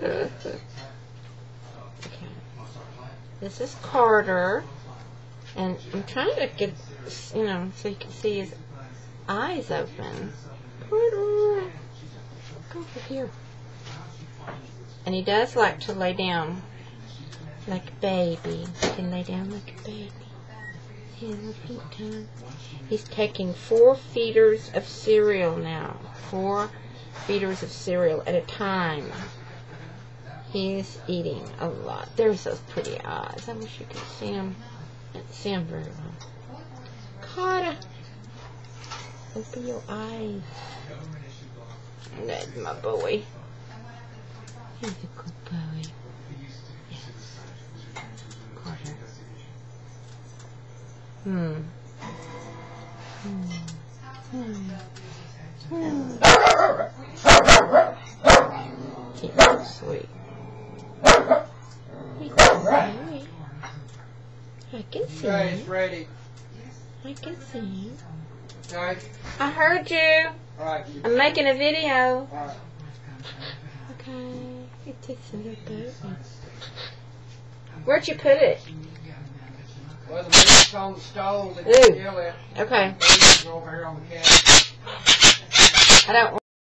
okay. This is Carter. And I'm trying to get, you know, so you can see his eyes open. Carter! Go over here. And he does like to lay down like a baby. He can lay down like a baby. He's taking four feeders of cereal now. Four feeders of cereal at a time. He's eating a lot. There's those pretty eyes. I wish you could see him. See him very well. Carter, open your eyes. That's my boy. He's a good boy. Yes. Carter. Hmm. Hmm. Hmm. Hmm. He's so sweet. He's so sweet. I can see Okay, it's him. ready. I can see. Okay. I heard you. All right. I'm making a video. All right. Okay. It takes a little bit. Where'd you put it? Well, the meat's on the stove. Ooh. It's still it. Okay. It's over here on the couch. I don't